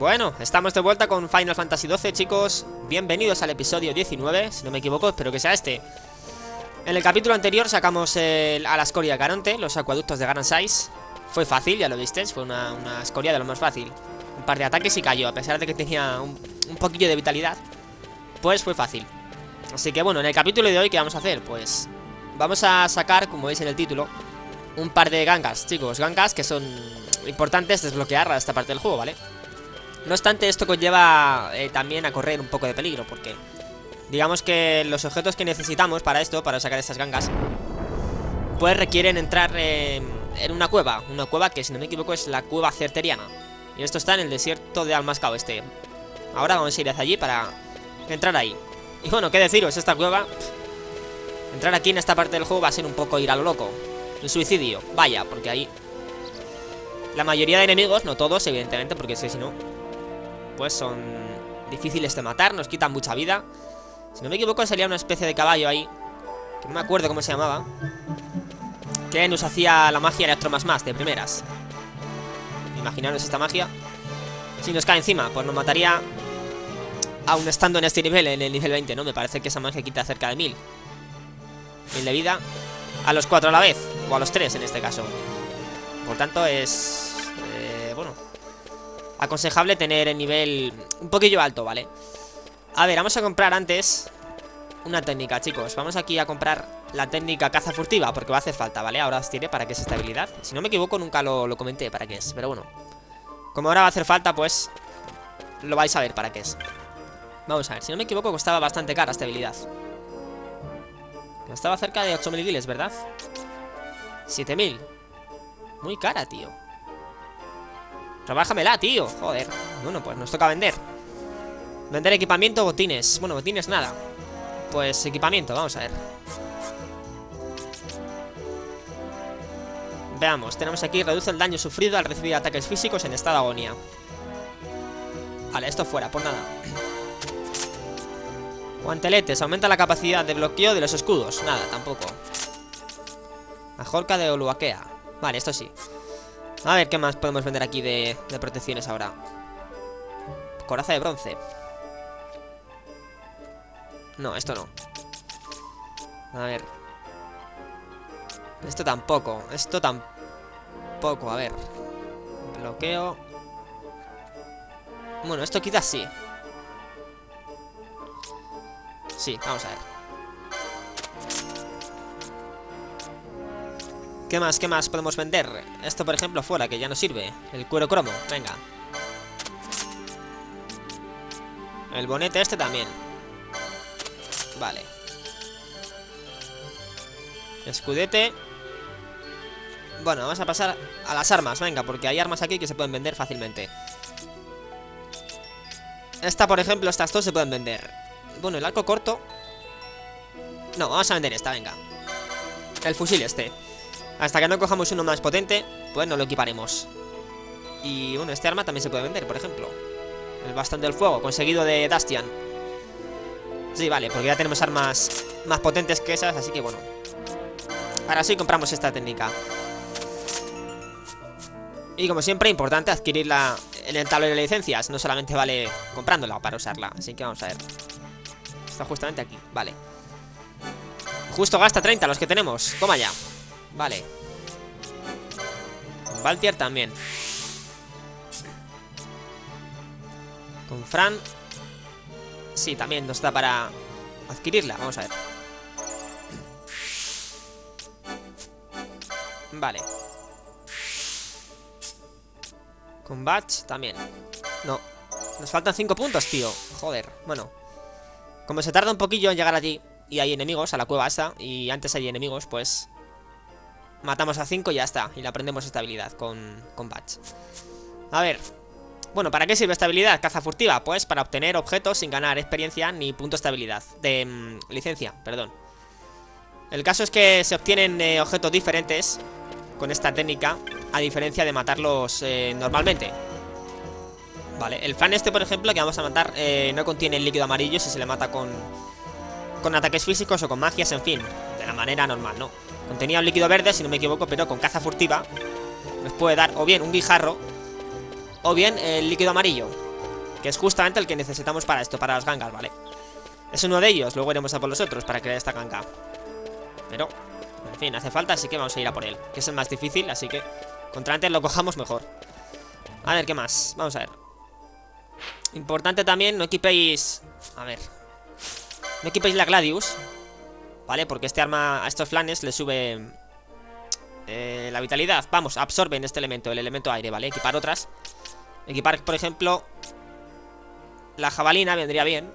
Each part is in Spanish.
Bueno, estamos de vuelta con Final Fantasy XII, chicos. Bienvenidos al episodio 19, si no me equivoco, espero que sea este. En el capítulo anterior sacamos el, a la escoria de los acueductos de Garan Size. Fue fácil, ya lo visteis, fue una, escoria de lo más fácil. Un par de ataques y cayó, a pesar de que tenía un, un poquillo de vitalidad. Pues fue fácil. Así que bueno, en el capítulo de hoy, ¿qué vamos a hacer? Pues vamos a sacar, como veis en el título, un par de gangas, chicos. Gangas que son importantes desbloquear a esta parte del juego, ¿vale? No obstante, esto conlleva eh, también a correr un poco de peligro, porque digamos que los objetos que necesitamos para esto, para sacar estas gangas, pues requieren entrar en una cueva. Una cueva que, si no me equivoco, es la cueva certeriana. Y esto está en el desierto de Almascao este. Ahora vamos a ir hacia allí para entrar ahí. Y bueno, qué deciros, esta cueva... Entrar aquí en esta parte del juego va a ser un poco ir a lo loco. Un suicidio, vaya, porque ahí... La mayoría de enemigos, no todos, evidentemente, porque si no... Pues son difíciles de matar, nos quitan mucha vida. Si no me equivoco, salía una especie de caballo ahí. Que no me acuerdo cómo se llamaba. Que nos hacía la magia electro más más, de primeras. Imaginaros esta magia. Si nos cae encima, pues nos mataría aún estando en este nivel, en el nivel 20, ¿no? Me parece que esa magia quita cerca de mil. Mil de vida. A los cuatro a la vez. O a los tres en este caso. Por tanto, es... Aconsejable tener el nivel un poquillo alto, ¿vale? A ver, vamos a comprar antes una técnica, chicos. Vamos aquí a comprar la técnica caza furtiva, porque va a hacer falta, ¿vale? Ahora os diré para qué es esta habilidad. Si no me equivoco, nunca lo, lo comenté para qué es, pero bueno. Como ahora va a hacer falta, pues lo vais a ver para qué es. Vamos a ver, si no me equivoco costaba bastante cara esta habilidad Estaba cerca de 8.000 guiles, ¿verdad? 7.000 Muy cara, tío Trabájamela, tío. Joder. Bueno, pues nos toca vender. Vender equipamiento, botines Bueno, botines nada. Pues equipamiento, vamos a ver. Veamos, tenemos aquí Reduce el daño sufrido al recibir ataques físicos en estado de agonía. Vale, esto fuera, por nada. Guanteletes, aumenta la capacidad de bloqueo de los escudos. Nada, tampoco. Majorca de Oluaquea Vale, esto sí A ver, ¿qué más podemos vender aquí de, protecciones ahora? Coraza de bronce. No, esto no. A ver. Esto tampoco Esto tampoco, a ver. Bloqueo. Bueno, esto quizás sí. Sí, vamos a ver ¿Qué más, qué más podemos vender? Esto, por ejemplo, fuera, que ya no sirve. El cuero cromo, venga. El bonete este también. Vale. Escudete. Bueno, vamos a pasar a las armas, venga Porque hay armas aquí que se pueden vender fácilmente. Esta, por ejemplo, estas dos se pueden vender. Bueno, el arco corto. No, vamos a vender esta, venga. El fusil este Hasta que no cojamos uno más potente Pues no lo equiparemos. Y bueno, este arma también se puede vender, por ejemplo. El bastón del fuego, conseguido de Dastian. Sí, vale, porque ya tenemos armas más potentes que esas Así que bueno. Ahora sí compramos esta técnica. Y como siempre, importante adquirirla en el tablero de licencias. No solamente vale comprándola para usarla. Así que vamos a ver. Está justamente aquí, vale. Justo gasta 30 los que tenemos. Toma ya, vale. Valtier también. Con Fran. Sí, también nos da para adquirirla. Vamos a ver. Vale. Con Batch también. No. Nos faltan 5 puntos, tío. Joder, bueno. Como se tarda un poquillo en llegar allí y hay enemigos a la cueva esta, y antes hay enemigos, pues matamos a 5 y ya está. Y le aprendemos esta habilidad con, con Batch. A ver. Bueno, ¿para qué sirve esta habilidad? Caza furtiva. Pues para obtener objetos sin ganar experiencia ni puntos de habilidad. De mmm, licencia, perdón. El caso es que se obtienen eh, objetos diferentes con esta técnica, a diferencia de matarlos eh, normalmente. Vale, el fan este, por ejemplo, que vamos a matar eh, No contiene el líquido amarillo si se le mata con Con ataques físicos o con magias, en fin De la manera normal, ¿no? Contenía un líquido verde, si no me equivoco, pero con caza furtiva. Nos puede dar o bien un guijarro O bien el líquido amarillo Que es justamente el que necesitamos para esto, para las gangas, ¿vale? Es uno de ellos, luego iremos a por los otros para crear esta ganga. Pero, en fin, hace falta, así que vamos a ir a por él Que es el más difícil, así que contra antes lo cojamos mejor. A ver, ¿qué más? Vamos a ver. Importante también, no equipéis... A ver No equipéis la Gladius ¿Vale? Porque este arma a estos flanes le sube... Eh, la vitalidad. Vamos, absorben este elemento, el elemento aire, ¿vale? Equipar otras. Equipar, por ejemplo La jabalina vendría bien.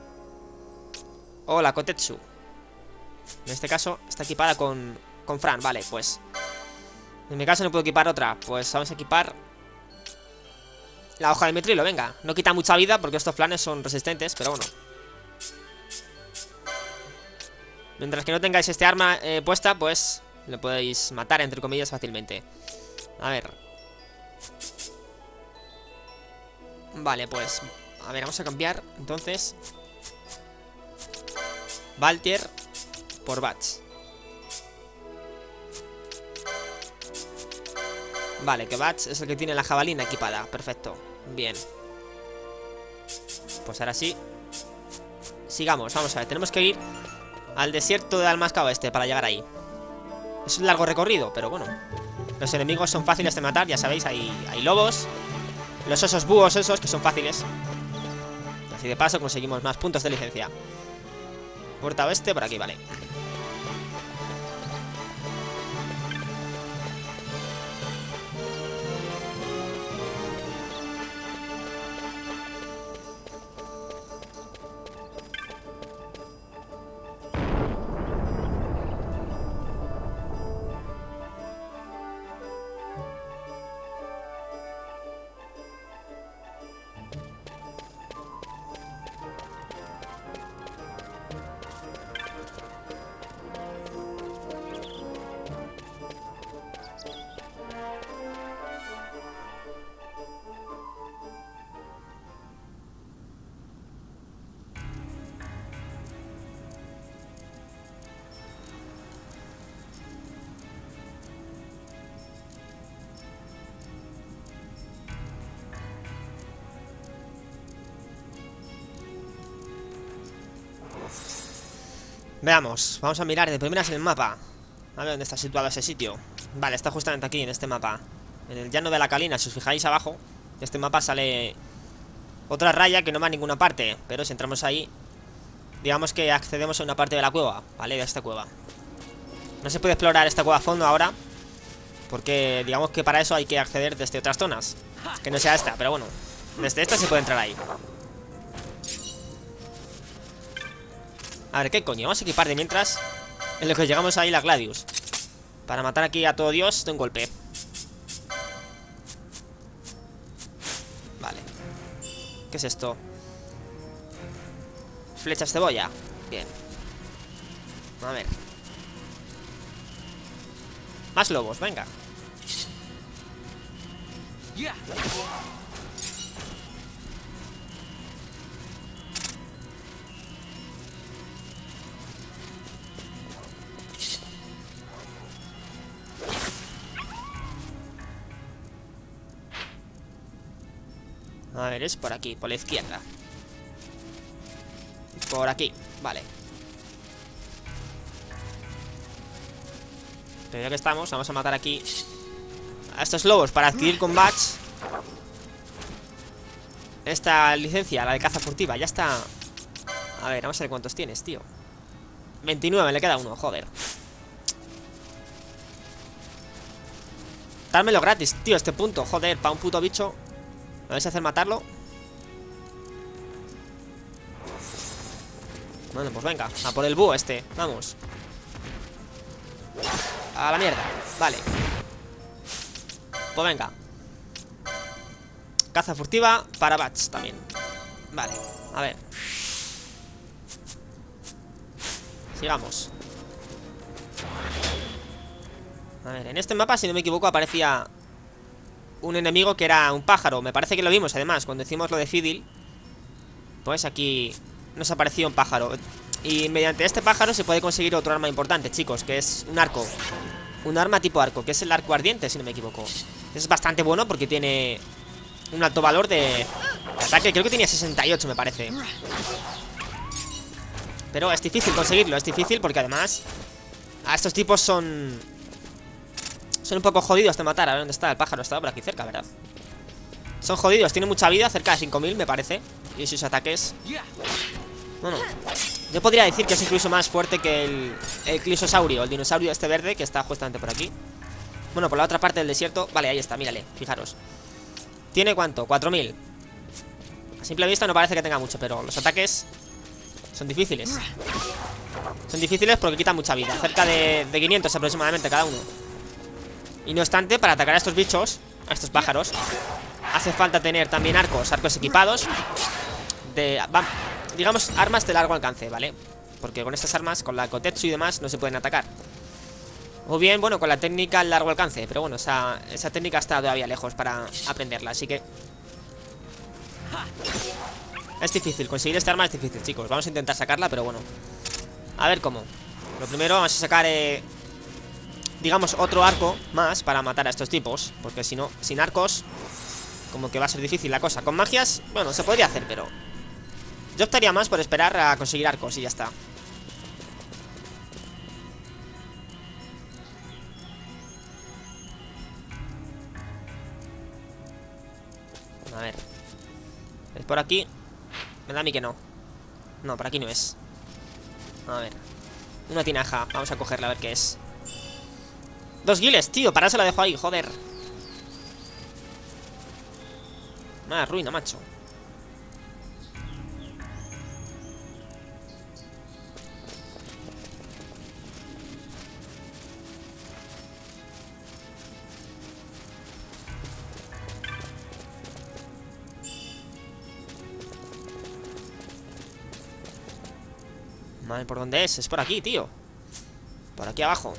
O la Kotetsu. En este caso está equipada con, con Fran, vale, pues. En mi caso no puedo equipar otra. Pues vamos a equipar La hoja de metrilo, venga. No quita mucha vida porque estos flanes son resistentes Pero bueno Mientras que no tengáis este arma eh, puesta, pues Lo podéis matar, entre comillas, fácilmente. A ver. Vale, pues A ver, vamos a cambiar Entonces. Valtier por Bats. Vale, que Bats es el que tiene la jabalina equipada. Perfecto, bien. Pues ahora sí. Sigamos, vamos a ver, tenemos que ir Al desierto de Almascao este para llegar ahí. Es un largo recorrido, pero bueno. Los enemigos son fáciles de matar, ya sabéis Hay, hay lobos. Los osos búhos esos que son fáciles. Así de paso conseguimos más puntos de licencia. Puerta oeste, por aquí, vale Veamos, vamos a mirar de primeras el mapa. A ver dónde está situado ese sitio. Vale, está justamente aquí, en este mapa. En el llano de la calina, si os fijáis abajo De este mapa sale Otra raya que no va a ninguna parte. Pero si entramos ahí Digamos que accedemos a una parte de la cueva ¿Vale? De esta cueva. No se puede explorar esta cueva a fondo ahora Porque digamos que para eso hay que acceder desde otras zonas Que no sea esta, pero bueno Desde esta se puede entrar ahí A ver, ¿qué coño? Vamos a equipar de mientras En lo que llegamos ahí la Gladius. Para matar aquí a todo Dios de un golpe. Vale. ¿Qué es esto? Flechas cebolla. Bien. A ver. Más lobos, venga A ver, es por aquí, por la izquierda. Por aquí, vale. Pero ya que estamos, vamos a matar aquí A estos lobos para adquirir combats. Esta licencia, la de caza furtiva, ya está. A ver, vamos a ver cuántos tienes, tío. 29, le queda uno, joder. Dármelo gratis, tío, este punto, joder, para un puto bicho ¿Me vais a hacer matarlo? Bueno, pues venga, a por el búho este. Vamos. A la mierda, vale. Pues venga. Caza furtiva para bats también. Vale, a ver. Sigamos. A ver, en este mapa, si no me equivoco, aparecía un enemigo que era un pájaro. Me parece que lo vimos además Cuando hicimos lo de Fidil Pues aquí nos apareció un pájaro. Y mediante este pájaro se puede conseguir otro arma importante, chicos Que es un arco. Un arma tipo arco, que es el arco ardiente, si no me equivoco. Es bastante bueno porque tiene Un alto valor de, ataque. Creo que tenía 68, me parece. Pero es difícil conseguirlo, es difícil porque además... A estos tipos son... Son un poco jodidos de matar. A ver dónde está el pájaro. Estaba por aquí cerca, ¿verdad? Son jodidos, tienen mucha vida, cerca de 5000 me parece. Y sus ataques... Bueno, yo podría decir que es incluso más fuerte que el, el Clisosaurio, el dinosaurio este verde que está justamente por aquí. Bueno, por la otra parte del desierto. Vale, ahí está, mírale, fijaros. ¿Tiene cuánto? 4000. A simple vista no parece que tenga mucho, pero los ataques son difíciles. Son difíciles porque quitan mucha vida. Cerca de, de 500 aproximadamente cada uno. Y no obstante, para atacar a estos bichos, a estos pájaros, hace falta tener también arcos, arcos equipados. De, digamos, armas de largo alcance, ¿vale? Porque con estas armas, con la Kotetsu y demás, no se pueden atacar. O bien, bueno, con la técnica al largo alcance Pero bueno, esa, esa técnica está todavía lejos para aprenderla Así que... Es difícil, conseguir esta arma es difícil, chicos Vamos a intentar sacarla, pero bueno A ver cómo Lo primero vamos a sacar, eh, digamos, otro arco más Para matar a estos tipos Porque si no, sin arcos Como que va a ser difícil la cosa. Con magias, bueno, se podría hacer, pero Yo optaría más por esperar a conseguir arcos y ya está. A ver. ¿Es por aquí? Me da a mí que no No, por aquí no es. A ver. Una tinaja, vamos a cogerla a ver qué es Dos guiles, tío, para eso la dejo ahí, joder. Nada, ruina, macho. Madre, ¿por dónde es? Es por aquí, tío. Por aquí abajo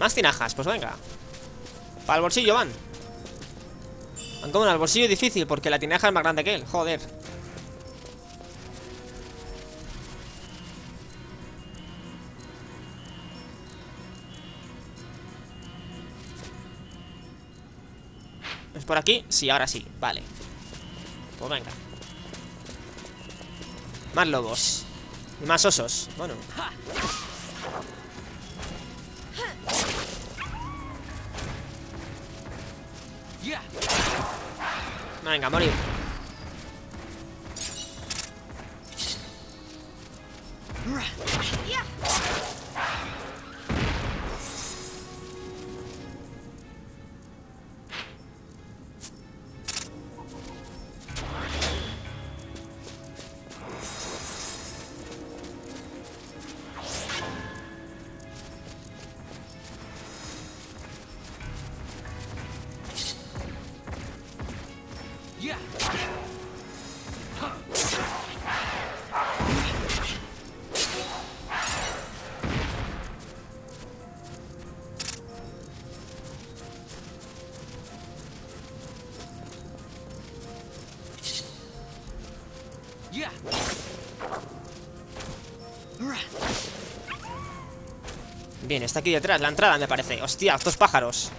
Más tinajas, pues venga. Para el bolsillo van. Van como en el bolsillo difícil Porque la tinaja es más grande que él, joder. Por aquí? Sí, ahora sí, vale. Pues venga. Más lobos. Y más osos, bueno Venga, morir Bien, está aquí detrás, la entrada me parece. Hostia, estos pájaros.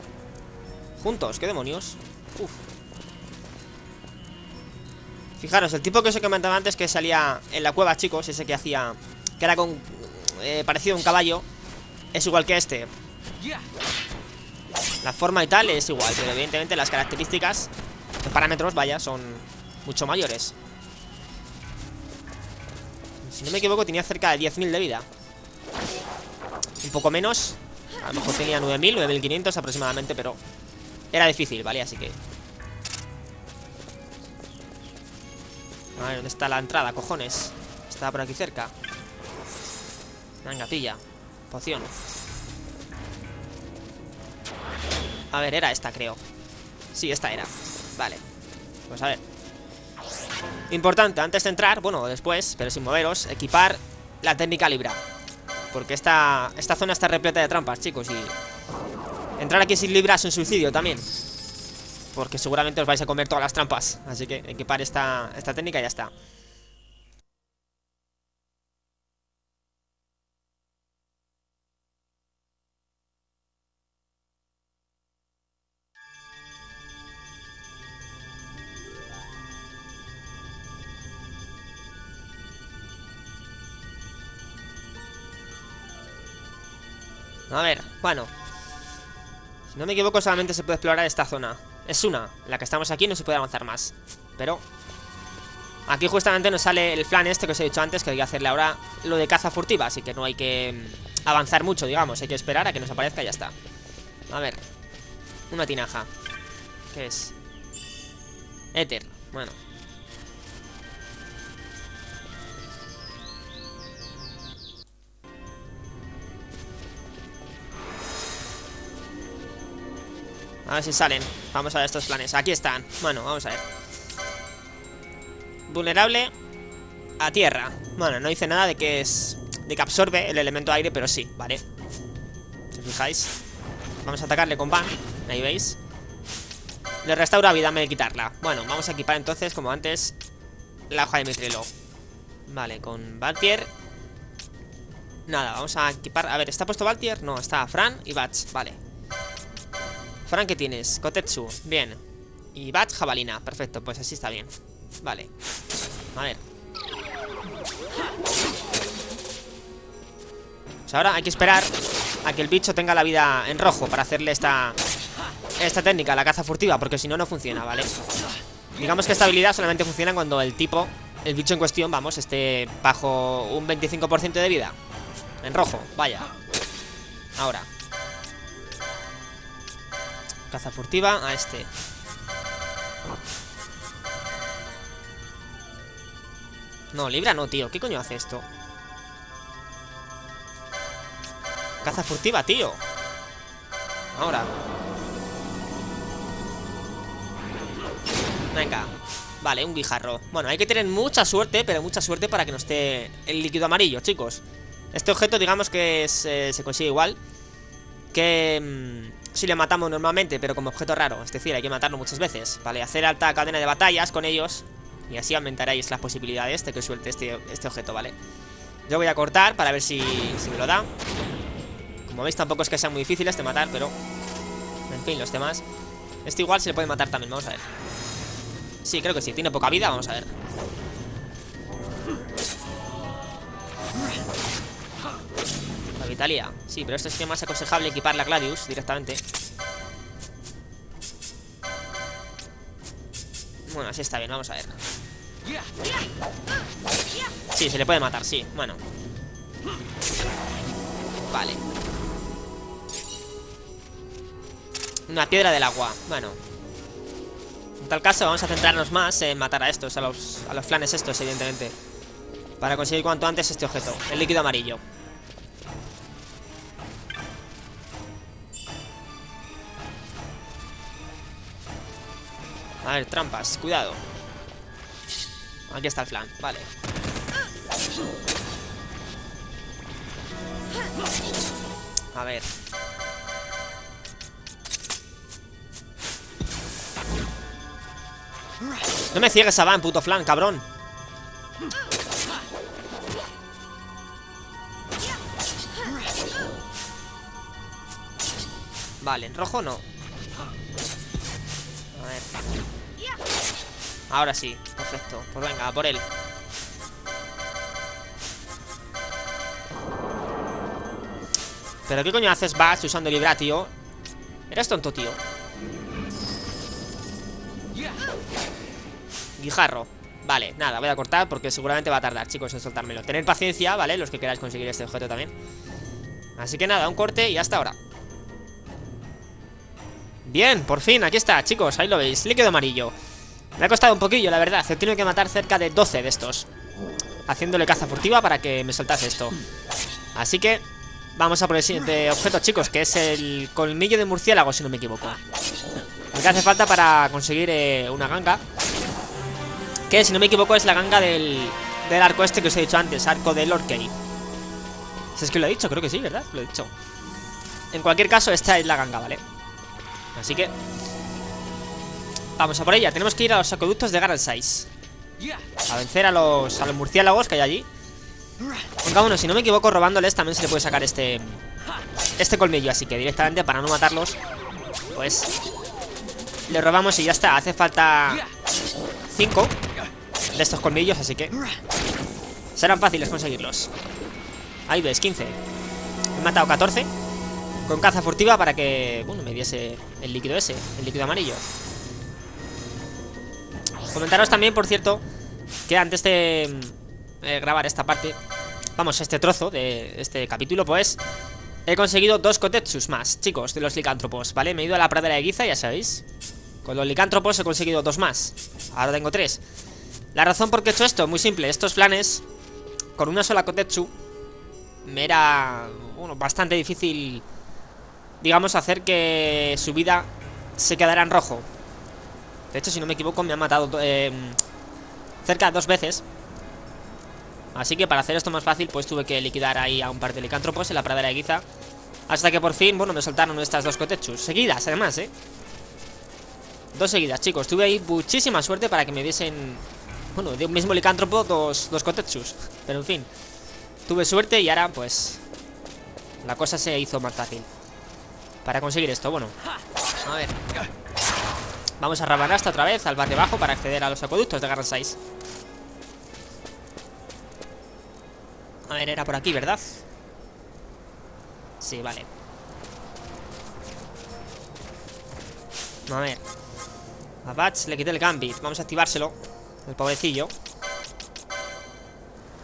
Juntos, ¿qué demonios? Uf. Fijaros, el tipo que os he comentado antes Que salía en la cueva, chicos Ese que hacía, que era con eh, Parecido a un caballo Es igual que este. La forma y tal es igual Pero evidentemente las características Los parámetros, vaya, son mucho mayores. Si no me equivoco tenía cerca de 10.000 de vida Un poco menos. A lo mejor tenía 9.000, 9.500 aproximadamente Pero era difícil, ¿vale? Así que A ver, ¿dónde está la entrada, cojones? Está por aquí cerca. Venga, pilla. Poción. A ver, era esta, creo. Sí, esta era. Vale. Pues a ver. Importante, antes de entrar, bueno, después Pero sin moveros, equipar la técnica Libra Porque esta, esta zona está repleta de trampas, chicos Y entrar aquí sin Libra es un suicidio también. Porque seguramente os vais a comer todas las trampas. Así que equipar esta, esta técnica y ya está A ver, bueno. Si no me equivoco solamente se puede explorar esta zona. Es una, la que estamos aquí no se puede avanzar más. Pero Aquí justamente nos sale el plan este que os he dicho antes Que hay que hacerle ahora lo de caza furtiva Así que no hay que mm, avanzar mucho, digamos. Hay que esperar a que nos aparezca y ya está. A ver. Una tinaja. ¿Qué es? Éter, bueno A ver si salen. Vamos a ver estos planes. Aquí están. Bueno, vamos a ver. Vulnerable a tierra. Bueno, no dice nada de que es... De que absorbe el elemento aire, pero sí, ¿vale? Si os fijáis. Vamos a atacarle con Ban Ahí veis. Le restaura vida me de quitarla. Bueno, vamos a equipar entonces, como antes La hoja de mitrilo Vale, con Valtier. Nada, vamos a equipar. A ver, ¿está puesto Valtier? No, está Fran y Bats. Vale Fran, ¿qué tienes? Kotetsu, bien. Y Bat, jabalina, perfecto, pues así está bien. Vale. A ver. Pues ahora hay que esperar A que el bicho tenga la vida en rojo Para hacerle esta Esta técnica, la caza furtiva, porque si no, no funciona, ¿vale? Digamos que esta habilidad solamente funciona cuando el tipo El bicho en cuestión, vamos, esté bajo un 25% de vida. En rojo, vaya. Ahora Caza furtiva a este. No, libra no, tío. ¿Qué coño hace esto? Caza furtiva, tío. Ahora. Venga. Vale, un guijarro. Bueno, hay que tener mucha suerte Pero mucha suerte para que no esté el líquido amarillo, chicos. Este objeto, digamos que eh, se consigue igual Que... Mmm, si le matamos normalmente, pero como objeto raro. Es decir, hay que matarlo muchas veces Vale, hacer alta cadena de batallas con ellos Y así aumentaréis las posibilidades de que suelte este, este objeto, ¿vale? Yo voy a cortar para ver si, si me lo da. Como veis tampoco es que sean muy difíciles de matar, pero... En fin, los demás. Este igual se le puede matar también, vamos a ver. Sí, creo que sí, tiene poca vida, vamos a ver Sí, pero esto sería más aconsejable equipar la Gladius directamente. Bueno, así está bien, vamos a ver. Sí, se le puede matar, sí, bueno. Vale. Una piedra del agua, bueno. En tal caso vamos a centrarnos más en matar a estos A los, a los flanes estos, evidentemente. Para conseguir cuanto antes este objeto El líquido amarillo A ver, trampas, cuidado. Aquí está el flan, vale. A ver. No me ciegues a Van, puto flan, cabrón. Vale, en rojo no. A ver Ahora sí, perfecto. Pues venga, por él. ¿Pero qué coño haces, Bash, usando Libra, tío? Eres tonto, tío. Guijarro. Vale, nada, voy a cortar porque seguramente va a tardar, chicos, en soltármelo. Tener paciencia, ¿vale? Los que queráis conseguir este objeto también. Así que nada, un corte y hasta ahora. Bien, por fin, aquí está, chicos, ahí lo veis. Líquido amarillo me ha costado un poquillo, la verdad. He tenido que matar cerca de 12 de estos Haciéndole caza furtiva para que me soltase esto. Así que Vamos a por el siguiente objeto, chicos Que es el colmillo de murciélago, si no me equivoco. Que hace falta para conseguir eh, una ganga Que, si no me equivoco, es la ganga del, del arco este que os he dicho antes Arco de Lorkey Si es que lo he dicho, creo que sí, ¿verdad? Lo he dicho. En cualquier caso, esta es la ganga, ¿vale? Así que Vamos a por ella, tenemos que ir a los acueductos de Garansais A vencer a los, a los murciélagos que hay allí. Aunque si no me equivoco, robándoles también se le puede sacar este Este colmillo, así que directamente para no matarlos Pues Le robamos y ya está, hace falta 5 De estos colmillos, así que Serán fáciles conseguirlos. Ahí ves, 15 He matado 14 con caza furtiva para que, bueno, me diese el líquido ese, el líquido amarillo. Comentaros también, por cierto, que antes de eh, grabar esta parte, vamos, este trozo de este capítulo, pues, he conseguido dos Kotetsus más, chicos, de los licántropos, ¿vale? Me he ido a la pradera de Giza, ya sabéis. Con los licántropos he conseguido dos más. Ahora tengo tres. La razón por qué he hecho esto, muy simple, estos planes, con una sola Kotetsu, me era, bueno, bastante difícil, digamos, hacer que su vida se quedara en rojo. De hecho, si no me equivoco, me ha matado eh, cerca de dos veces. Así que para hacer esto más fácil, pues tuve que liquidar ahí a un par de licántropos en la pradera de Giza. Hasta que por fin, bueno, me soltaron estas dos Kotechus. Seguidas, además, ¿eh? Dos seguidas, chicos. Tuve ahí muchísima suerte para que me diesen... Bueno, de un mismo licántropo, dos, dos Kotechus. Pero en fin. Tuve suerte y ahora, pues... La cosa se hizo más fácil. Para conseguir esto, bueno. A ver. Vamos a Rabanasta otra vez, al barrio bajo, para acceder a los acueductos de Garden A ver, era por aquí, ¿verdad? Sí, vale. A ver. A Bats le quité el Gambit. Vamos a activárselo El pobrecillo.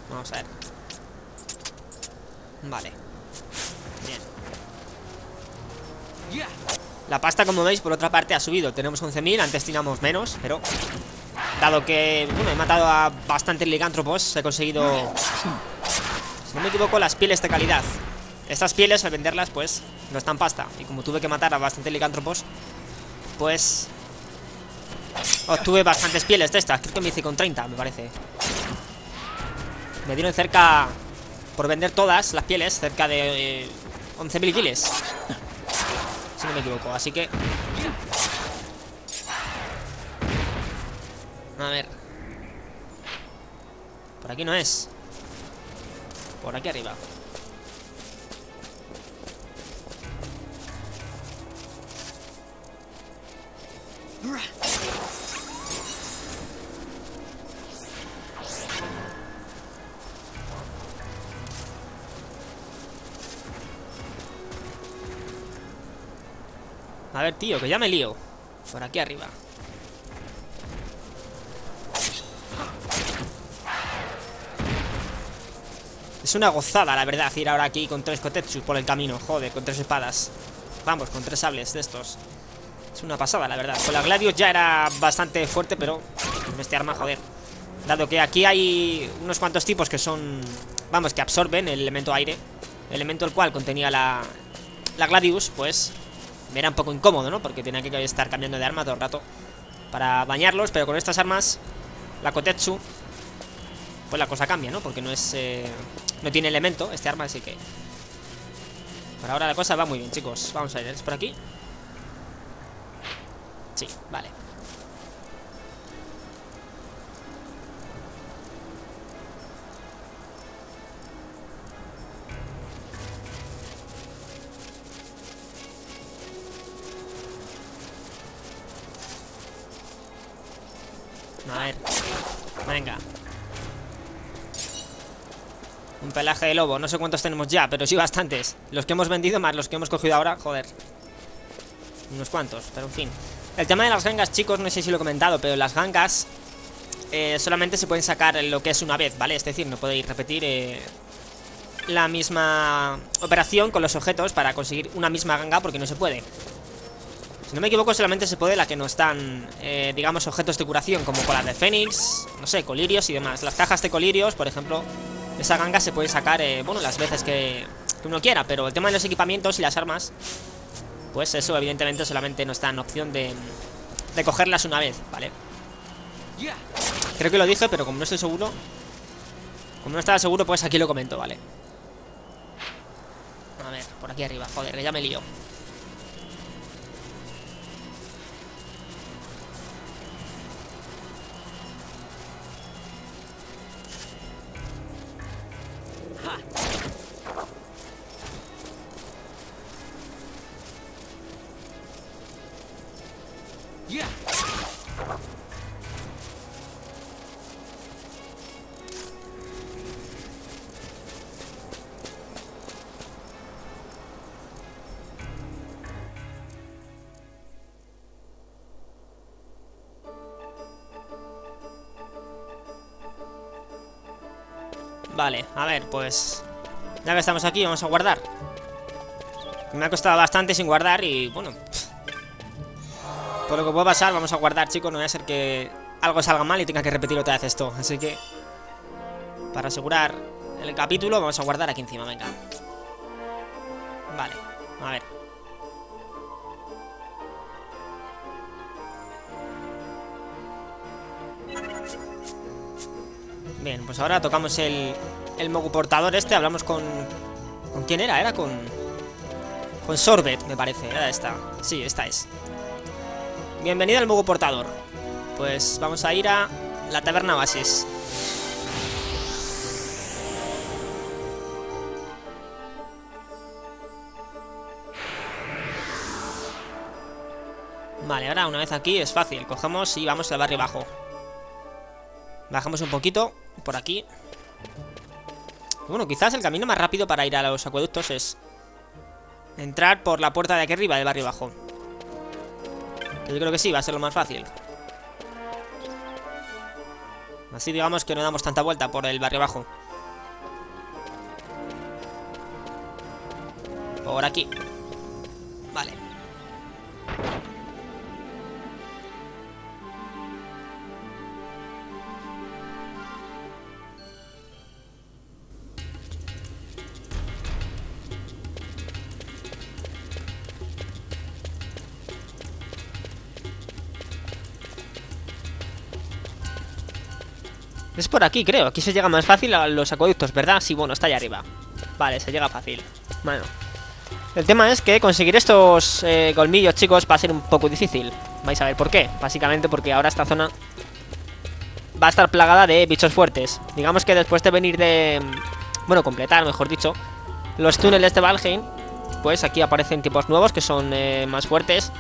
Vamos a ver. Vale. Bien la pasta, como veis, por otra parte ha subido. Tenemos 11.000, antes teníamos menos Pero, dado que, bueno, he matado a bastantes licántropos He conseguido Si no me equivoco, las pieles de calidad. Estas pieles, al venderlas, pues, no están pasta. Y como tuve que matar a bastantes licántropos Pues Obtuve bastantes pieles de estas. Creo que me hice con 30, me parece. Me dieron cerca Por vender todas las pieles Cerca de eh, 11.000 kiles si no me equivoco, así que... A ver. Por aquí no es. Por aquí arriba ver, tío, que ya me lío. Por aquí arriba. Es una gozada, la verdad, ir ahora aquí con tres Kotetsu por el camino. Joder, con tres espadas. Vamos, con tres sables de estos. Es una pasada, la verdad. Con la Gladius ya era bastante fuerte, pero Con este arma, joder. Dado que aquí hay unos cuantos tipos que son Vamos, que absorben el elemento aire Elemento el cual contenía la La Gladius, pues me era un poco incómodo, ¿no? Porque tenía que estar cambiando de arma todo el rato Para bañarlos, pero con estas armas La Kotetsu Pues la cosa cambia, ¿no? Porque no es... Eh, no tiene elemento este arma, así que Por ahora la cosa va muy bien, chicos Vamos a ir, ¿es por aquí? Sí, vale pelaje de lobo. No sé cuántos tenemos ya, pero sí bastantes. Los que hemos vendido más los que hemos cogido ahora Joder. Unos cuantos, pero en fin. El tema de las gangas, chicos, no sé si lo he comentado Pero las gangas eh, Solamente se pueden sacar lo que es una vez, ¿vale? Es decir, no podéis repetir eh, La misma operación con los objetos Para conseguir una misma ganga Porque no se puede. Si no me equivoco, solamente se puede la que no están, eh, digamos, objetos de curación, como colas de fénix, no sé, colirios y demás. Las cajas de colirios, por ejemplo, esa ganga se puede sacar, eh, bueno, las veces que, uno quiera, pero el tema de los equipamientos y las armas, pues eso, evidentemente, solamente no está en opción de, de cogerlas una vez, ¿vale? Creo que lo dije, pero como no estoy seguro, como no estaba seguro, pues aquí lo comento, ¿vale? A ver, por aquí arriba, joder, que ya me lío. Pues... Ya que estamos aquí, vamos a guardar. Me ha costado bastante sin guardar y, bueno... Por lo que puede pasar, vamos a guardar, chicos. No voy a ser que algo salga mal y tenga que repetir otra vez esto. Así que... Para asegurar el capítulo, vamos a guardar aquí encima, venga. Vale, a ver. Bien, pues ahora tocamos el, el Mogu portador este, hablamos con... ¿Con quién era? Era con... Con Sorbet, me parece, era esta. Sí, esta es. Bienvenido al Mogu portador. Pues vamos a ir a la taberna Bases. Vale, ahora una vez aquí es fácil. Cogemos y vamos al barrio bajo. Bajamos un poquito por aquí. Bueno, quizás el camino más rápido para ir a los acueductos es entrar por la puerta de aquí arriba del barrio bajo. Yo creo que sí, va a ser lo más fácil. Así digamos que no damos tanta vuelta por el barrio bajo. Por aquí. Es por aquí, creo. Aquí se llega más fácil a los acueductos, ¿verdad? Sí, bueno, está allá arriba. Vale, se llega fácil. Bueno. El tema es que conseguir estos eh, colmillos, chicos, va a ser un poco difícil. Vais a ver por qué. Básicamente porque ahora esta zona va a estar plagada de bichos fuertes. Digamos que después de venir de... Bueno, completar, mejor dicho, los túneles de Valheim, pues aquí aparecen tipos nuevos que son eh, más fuertes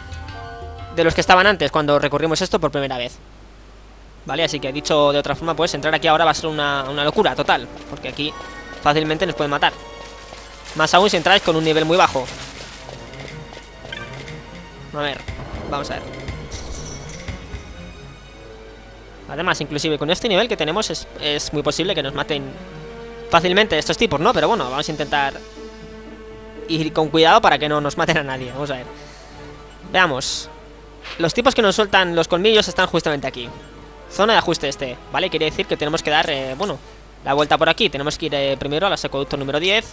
de los que estaban antes cuando recorrimos esto por primera vez. ¿Vale? Así que dicho de otra forma, pues entrar aquí ahora va a ser una, locura total. Porque aquí fácilmente nos pueden matar. Más aún si entráis con un nivel muy bajo. A ver, vamos a ver. Además, inclusive con este nivel que tenemos es, es, muy posible que nos maten fácilmente estos tipos, ¿no? Pero bueno, vamos a intentar ir con cuidado para que no nos maten a nadie. Vamos a ver. Veamos. Los tipos que nos sueltan los colmillos están justamente aquí. Zona de ajuste este, ¿vale? Quiere decir que tenemos que dar, eh, bueno, la vuelta por aquí. Tenemos que ir eh, primero a la acueducto número 10,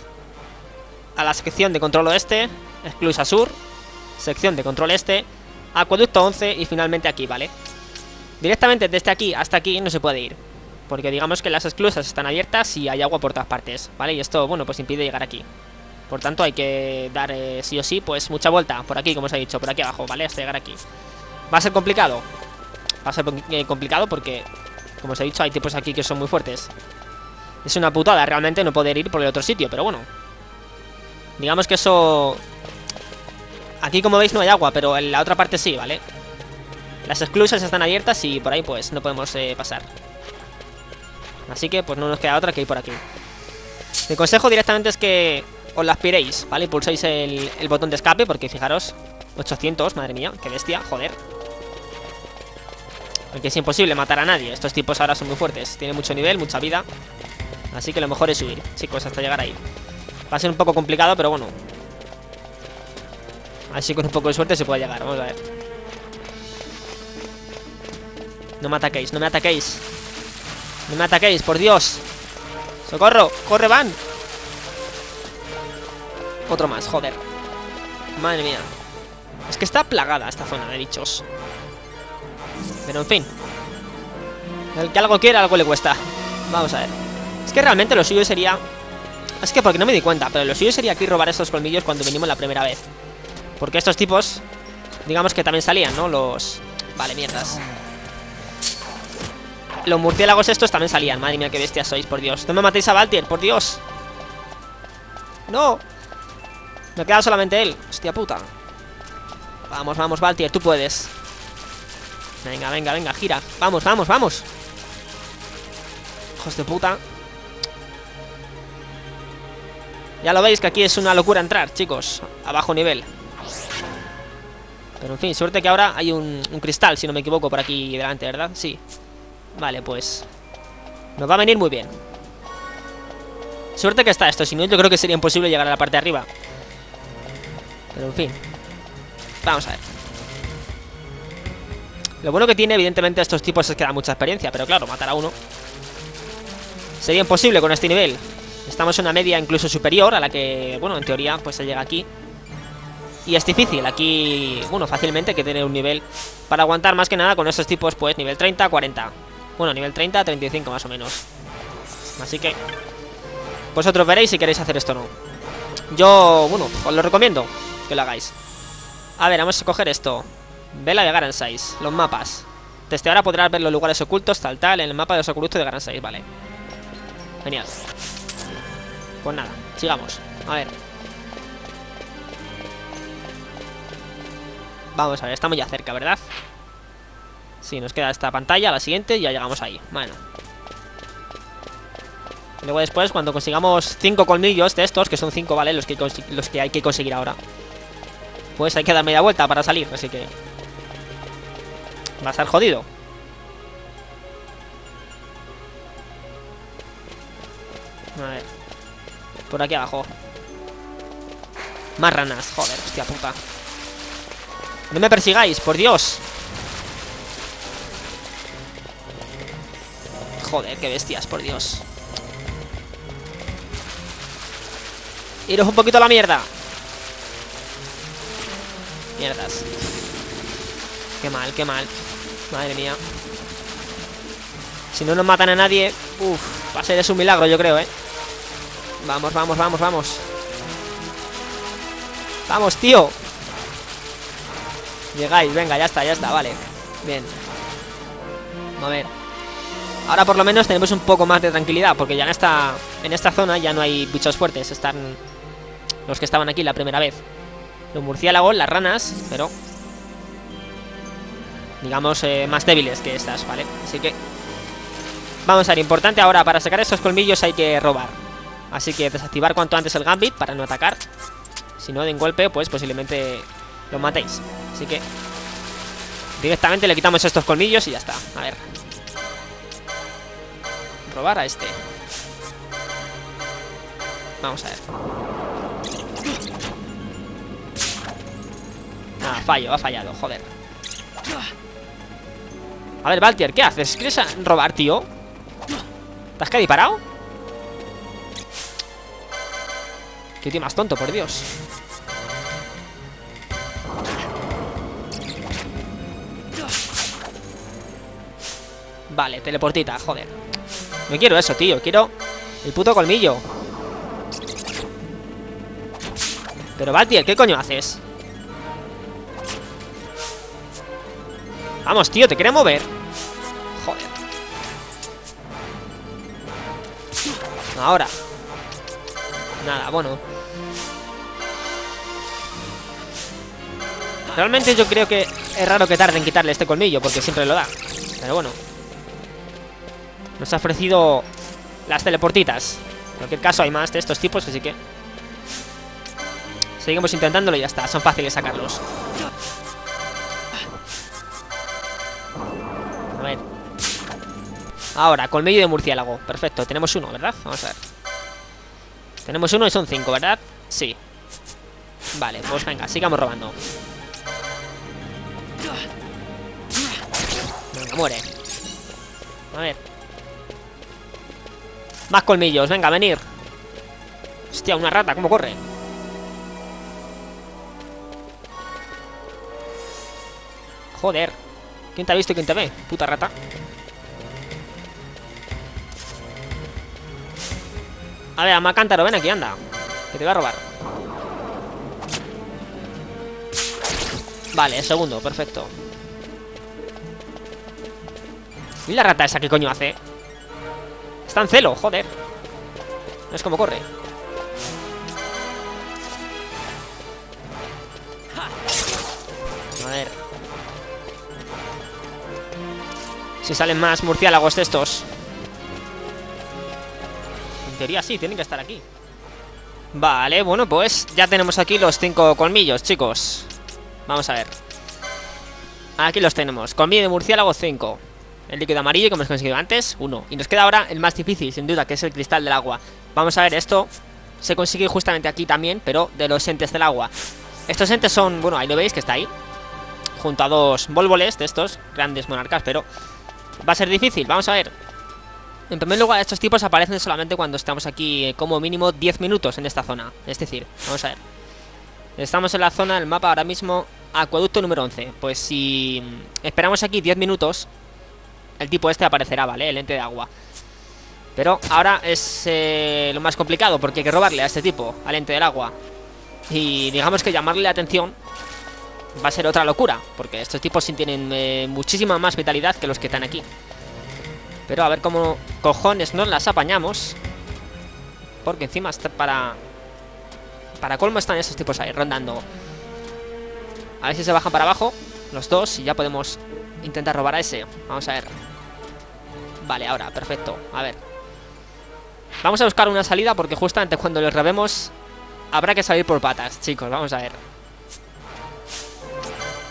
a la sección de control oeste, exclusa sur, sección de control este, acueducto 11 y finalmente aquí, ¿vale? Directamente desde aquí hasta aquí no se puede ir. Porque digamos que las esclusas están abiertas y hay agua por todas partes, ¿vale? Y esto, bueno, pues impide llegar aquí. Por tanto, hay que dar eh, sí o sí, pues mucha vuelta por aquí, como os he dicho, por aquí abajo, ¿vale? Hasta llegar aquí. ¿Va a ser complicado? Va a ser complicado porque, como os he dicho, hay tipos aquí que son muy fuertes. Es una putada realmente no poder ir por el otro sitio, pero bueno. Digamos que eso... Aquí, como veis, no hay agua, pero en la otra parte sí, ¿vale? Las esclusas están abiertas y por ahí, pues, no podemos eh, pasar. Así que, pues, no nos queda otra que ir por aquí. Mi consejo directamente es que os las piréis, ¿vale? Pulsáis el, el botón de escape, porque fijaros, 800, madre mía, qué bestia, joder. Porque es imposible matar a nadie. Estos tipos ahora son muy fuertes. Tienen mucho nivel, mucha vida. Así que lo mejor es subir, chicos, hasta llegar ahí. Va a ser un poco complicado, pero bueno. Así con un poco de suerte se puede llegar. Vamos a ver. No me ataquéis, no me ataquéis. No me ataquéis, por Dios. ¡Socorro! ¡Corre, van! Otro más, joder. Madre mía. Es que está plagada esta zona de bichos. Pero en fin. El que algo quiera, algo le cuesta. Vamos a ver. Es que realmente lo suyo sería... Es que porque no me di cuenta, pero lo suyo sería aquí robar estos colmillos cuando vinimos la primera vez. Porque estos tipos, digamos que también salían, ¿no? Los... Vale, mierdas. Los murciélagos estos también salían. Madre mía, qué bestias sois, por Dios. No me matéis a Valtier, por Dios. ¡No! Me queda solamente él. Hostia puta. Vamos, vamos, Valtier, tú puedes. Venga, venga, venga, gira Vamos, vamos, vamos Hijos de puta Ya lo veis que aquí es una locura entrar, chicos A bajo nivel Pero en fin, suerte que ahora hay un, cristal Si no me equivoco, por aquí delante, ¿verdad? Sí Vale, pues Nos va a venir muy bien Suerte que está esto, si no yo creo que sería imposible llegar a la parte de arriba. Pero en fin. Vamos a ver. Lo bueno que tiene, evidentemente, estos tipos es que da mucha experiencia, pero claro, matar a uno sería imposible con este nivel. Estamos en una media incluso superior a la que, bueno, en teoría, pues se llega aquí. Y es difícil, aquí, bueno, fácilmente que tener un nivel para aguantar más que nada con estos tipos, pues nivel 30, 40. Bueno, nivel 30, 35 más o menos. Así que vosotros veréis si queréis hacer esto o no. Yo, bueno, os lo recomiendo que lo hagáis. A ver, vamos a coger esto. Vela de Garansais, los mapas. Desde ahora podrás ver los lugares ocultos, tal, tal, en el mapa de los ocultos de Garansais, vale. Genial. Pues nada, sigamos. A ver. Vamos a ver, estamos ya cerca, ¿verdad? Sí, nos queda esta pantalla, la siguiente, y ya llegamos ahí. Bueno. Luego después, cuando consigamos 5 colmillos de estos, que son 5, ¿vale? Los que, los que hay que conseguir ahora. Pues hay que dar media vuelta para salir, así que... Va a estar jodido. A ver. Por aquí abajo. Más ranas, joder, hostia puta. No me persigáis, por Dios. Joder, qué bestias, por Dios. Iros un poquito a la mierda. Mierdas. Qué mal, qué mal. Madre mía. Si no nos matan a nadie, uff, va a ser eso un milagro, yo creo, ¿eh? Vamos, vamos, vamos, vamos. Vamos, tío. Llegáis, venga, ya está, ya está, vale. Bien. A ver. Ahora por lo menos tenemos un poco más de tranquilidad, porque ya en esta, en esta zona ya no hay bichos fuertes. Están los que estaban aquí la primera vez. Los murciélagos, las ranas, pero... Digamos, eh, más débiles que estas, ¿vale? Así que... Vamos a ver, importante ahora, para sacar estos colmillos hay que robar. Así que desactivar cuanto antes el Gambit para no atacar. Si no, de un golpe, pues posiblemente lo matéis. Así que... Directamente le quitamos estos colmillos y ya está. A ver. Robar a este. Vamos a ver. Ah, fallo, ha fallado, joder. A ver, Valtier, ¿qué haces? ¿Quieres robar, tío? ¿Te has quedado? Qué tío más tonto, por Dios. Vale, teleportita, joder. No quiero eso, tío. Quiero el puto colmillo. Pero, Valtier, ¿qué coño haces? Vamos, tío, te quiere mover Joder. Ahora. Nada, bueno. Realmente yo creo que es raro que tarde en quitarle este colmillo Porque siempre lo da. Pero bueno. Nos ha ofrecido las teleportitas. En cualquier caso hay más de estos tipos Así que Seguimos intentándolo y ya está. Son fáciles sacarlos Ahora, colmillo de murciélago. Perfecto, tenemos uno, ¿verdad? Vamos a ver. Tenemos uno y son cinco, ¿verdad? Sí. Vale, pues venga, sigamos robando. Venga, muere. A ver. Más colmillos, venga, venir. Hostia, una rata, ¿cómo corre? Joder. ¿Quién te ha visto y quién te ve? Puta rata. A ver, ama cántaro, ven aquí, anda Que te va a robar. Vale, segundo, perfecto. ¿Y la rata esa qué coño hace? Está en celo, joder. No es como corre. A ver. Si salen más murciélagos de estos en teoría sí, tienen que estar aquí. Vale, bueno, pues ya tenemos aquí los cinco colmillos, chicos. Vamos a ver. Aquí los tenemos. Colmillo de murciélago 5 El líquido amarillo que hemos conseguido antes, 1 Y nos queda ahora el más difícil, sin duda, que es el cristal del agua. Vamos a ver, esto se consigue justamente aquí también, pero de los entes del agua. Estos entes son, bueno, ahí lo veis que está ahí. Junto a dos volvoles de estos, grandes monarcas, pero va a ser difícil, vamos a ver. En primer lugar, estos tipos aparecen solamente cuando estamos aquí eh, como mínimo 10 minutos en esta zona. Es decir, vamos a ver. Estamos en la zona del mapa ahora mismo, acueducto número 11. Pues si esperamos aquí 10 minutos, el tipo este aparecerá, ¿vale? El ente de agua. Pero ahora es eh, lo más complicado porque hay que robarle a este tipo, al ente del agua. Y digamos que llamarle la atención va a ser otra locura, porque estos tipos sí tienen eh, muchísima más vitalidad que los que están aquí. Pero a ver cómo cojones nos las apañamos. Porque encima está para... Para colmo están esos tipos ahí, rondando. A ver si se bajan para abajo, los dos, y ya podemos intentar robar a ese. Vamos a ver. Vale, ahora, perfecto. A ver. Vamos a buscar una salida porque justamente cuando los robemos habrá que salir por patas, chicos. Vamos a ver.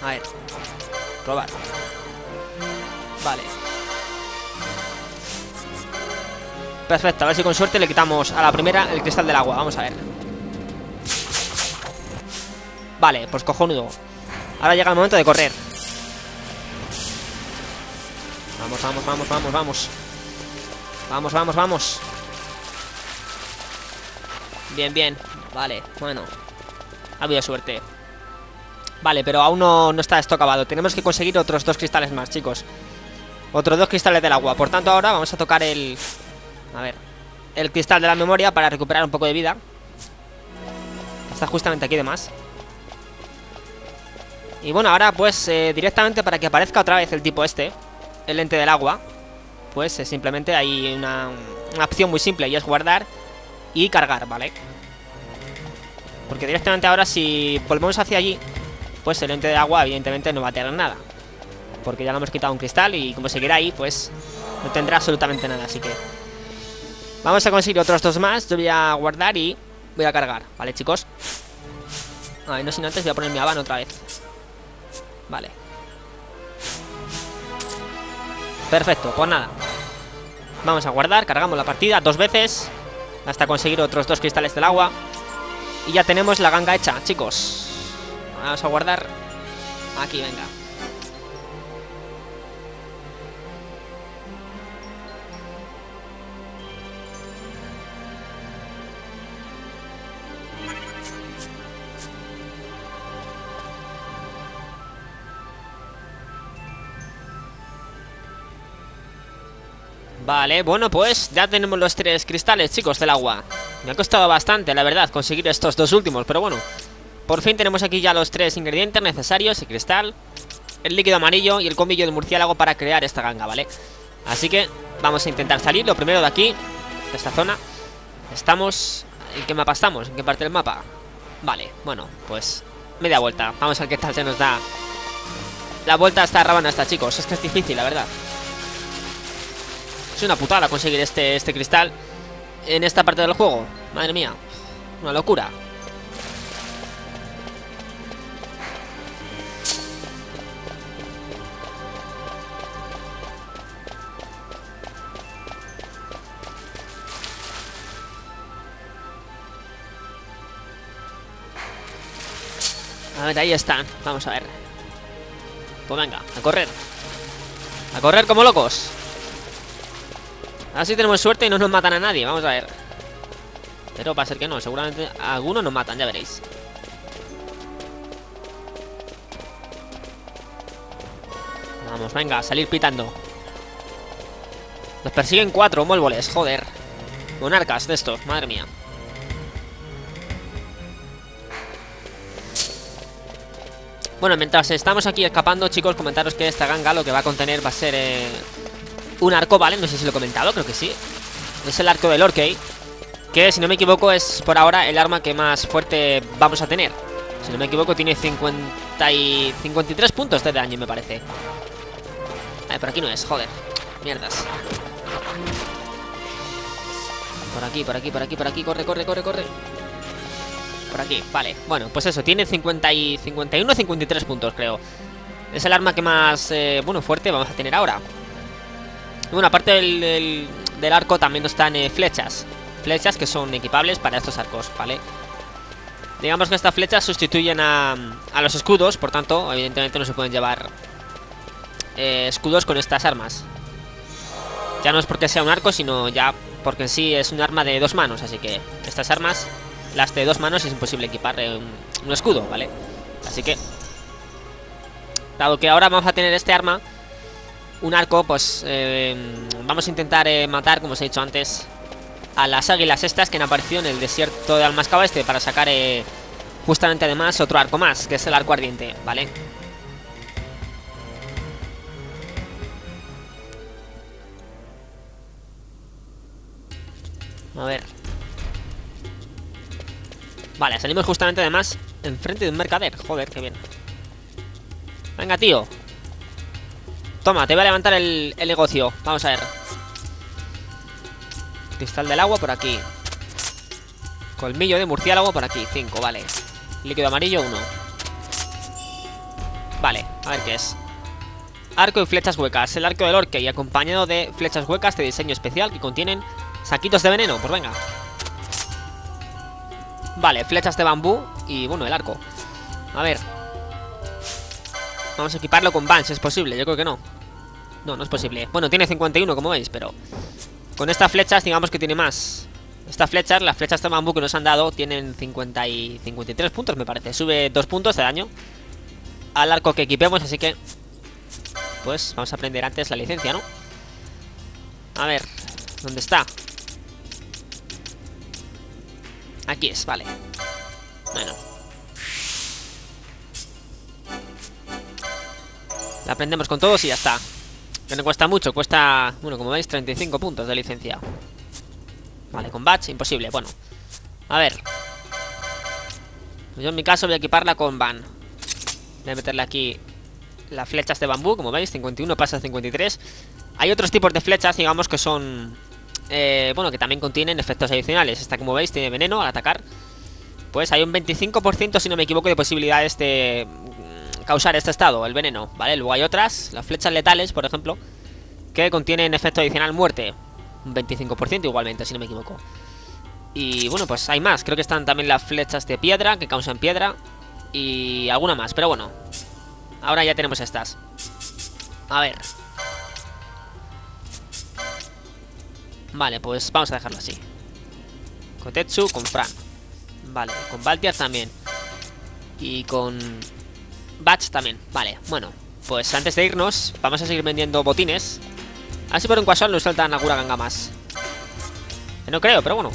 A ver. Probar. Vale. Perfecto, a ver si con suerte le quitamos a la primera el cristal del agua. Vamos a ver. Vale, pues cojonudo. Ahora llega el momento de correr. Vamos, vamos, vamos, vamos, vamos. Vamos, vamos, vamos. Bien, bien. Vale, bueno. Ha habido suerte. Vale, pero aún no, no está esto acabado. Tenemos que conseguir otros dos cristales más, chicos. Otros dos cristales del agua. Por tanto, ahora vamos a tocar el... A ver. El cristal de la memoria para recuperar un poco de vida. Está justamente aquí de más. Y bueno, ahora pues eh, directamente para que aparezca otra vez el tipo este, el lente del agua, pues eh, simplemente hay una, una opción muy simple y es guardar y cargar, ¿vale? Porque directamente ahora si volvemos hacia allí, pues el lente de agua evidentemente no va a tener nada. Porque ya le hemos quitado un cristal y como seguirá ahí, pues no tendrá absolutamente nada, así que... Vamos a conseguir otros dos más, yo voy a guardar y voy a cargar, ¿vale chicos? A ver, no sin antes voy a poner mi habano otra vez. Vale. Perfecto, pues nada. Vamos a guardar, cargamos la partida dos veces Hasta conseguir otros dos cristales del agua. Y ya tenemos la ganga hecha, chicos. Vamos a guardar. Aquí, venga Vale, bueno, pues ya tenemos los tres cristales, chicos, del agua Me ha costado bastante, la verdad, conseguir estos dos últimos Pero bueno, por fin tenemos aquí ya los tres ingredientes necesarios El cristal, el líquido amarillo y el combillo de murciélago para crear esta ganga, ¿vale? Así que vamos a intentar salir Lo primero de aquí, de esta zona Estamos... ¿En qué mapa estamos? ¿En qué parte del mapa? Vale, bueno, pues media vuelta Vamos a ver qué tal se nos da La vuelta está rabana esta, chicos Es que es difícil, la verdad es una putada conseguir este, este cristal en esta parte del juego. Madre mía. Una locura. A ver, ahí están. Vamos a ver. Pues venga, a correr. A correr como locos. Así tenemos suerte y no nos matan a nadie, vamos a ver. Pero va a ser que no, seguramente algunos nos matan, ya veréis. Vamos, venga, salir pitando. Nos persiguen cuatro molboles, joder. Monarcas de estos, madre mía. Bueno, mientras estamos aquí escapando, chicos, comentaros que esta ganga lo que va a contener va a ser... Eh un arco, ¿vale? No sé si lo he comentado, creo que sí. Es el arco del Orkey Que, si no me equivoco, es por ahora el arma que más fuerte vamos a tener. Si no me equivoco, tiene 50 y 53 puntos de daño, me parece. Ver, por aquí no es, joder. Mierdas. Por aquí, por aquí, por aquí, por aquí. Corre, corre, corre, corre. Por aquí, vale. Bueno, pues eso, tiene 50 y 51 53 puntos, creo. Es el arma que más, eh, bueno, fuerte vamos a tener ahora bueno, aparte del, del, arco también están eh, flechas flechas que son equipables para estos arcos, ¿vale? Digamos que estas flechas sustituyen a, a los escudos, por tanto, evidentemente no se pueden llevar eh, escudos con estas armas. Ya no es porque sea un arco, sino ya porque en sí es un arma de dos manos, así que estas armas, las de dos manos, es imposible equipar un, un escudo, ¿vale? Así que, dado que ahora vamos a tener este arma, un arco, pues eh, vamos a intentar eh, matar, como os he dicho antes, a las águilas estas que han aparecido en el desierto de Almascaba este para sacar eh, justamente además otro arco más, que es el arco ardiente, ¿vale? A ver. Vale, salimos justamente además enfrente de un mercader. Joder, qué bien. Venga, tío. Toma, te voy a levantar el, el negocio. Vamos a ver. Cristal del agua por aquí. Colmillo de murciélago por aquí. 5, vale. Líquido amarillo, 1. Vale, a ver qué es. Arco y flechas huecas. El arco del orque y acompañado de flechas huecas de diseño especial que contienen saquitos de veneno. Pues venga. Vale, flechas de bambú y bueno, el arco. A ver. Vamos a equiparlo con Vans, es posible, yo creo que no. No, no es posible. Bueno, tiene 51, como veis, pero... Con estas flechas, digamos que tiene más. Estas flechas, las flechas de bambú que nos han dado, tienen 50 y 53 puntos, me parece. Sube 2 puntos de daño al arco que equipemos, así que... Pues vamos a aprender antes la licencia, ¿no? A ver, ¿dónde está? Aquí es, vale. Bueno. La aprendemos con todos y ya está. Que no cuesta mucho, cuesta, bueno, como veis, 35 puntos de licencia. Vale, con batch, imposible, bueno. A ver. Yo en mi caso voy a equiparla con van. Voy a meterle aquí las flechas de bambú, como veis, 51 pasa a 53. Hay otros tipos de flechas, digamos, que son... Eh, bueno, que también contienen efectos adicionales. Esta, como veis, tiene veneno al atacar. Pues hay un 25%, si no me equivoco, de posibilidades de causar este estado, el veneno, ¿vale? Luego hay otras, las flechas letales, por ejemplo, que contienen efecto adicional muerte. Un 25% igualmente, si no me equivoco. Y bueno, pues hay más. Creo que están también las flechas de piedra, que causan piedra. Y alguna más, pero bueno. Ahora ya tenemos estas. A ver. Vale, pues vamos a dejarlo así. Kotetsu con Fran. Vale, con Valtier también. Y con Batch también, vale, bueno Pues antes de irnos, vamos a seguir vendiendo botines. Así por un casual nos saltan alguna ganga más. No creo, pero bueno.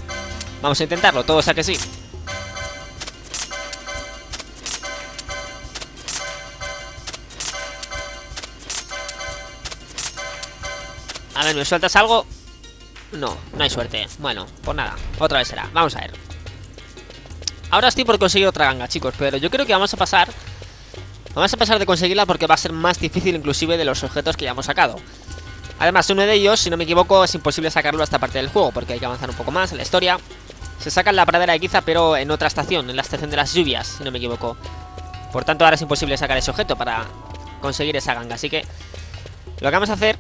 Vamos a intentarlo, todo sea que sí. A ver, ¿me sueltas algo? No, no hay suerte. Bueno, pues nada, otra vez será. Vamos a ver. Ahora estoy por conseguir otra ganga, chicos Pero yo creo que vamos a pasar Vamos a pasar de conseguirla porque va a ser más difícil inclusive de los objetos que ya hemos sacado. Además, uno de ellos, si no me equivoco, es imposible sacarlo a esta parte del juego porque hay que avanzar un poco más en la historia. Se saca en la pradera de Giza, pero en otra estación, en la estación de las lluvias, si no me equivoco. Por tanto, ahora es imposible sacar ese objeto para conseguir esa ganga. Así que lo que vamos a hacer,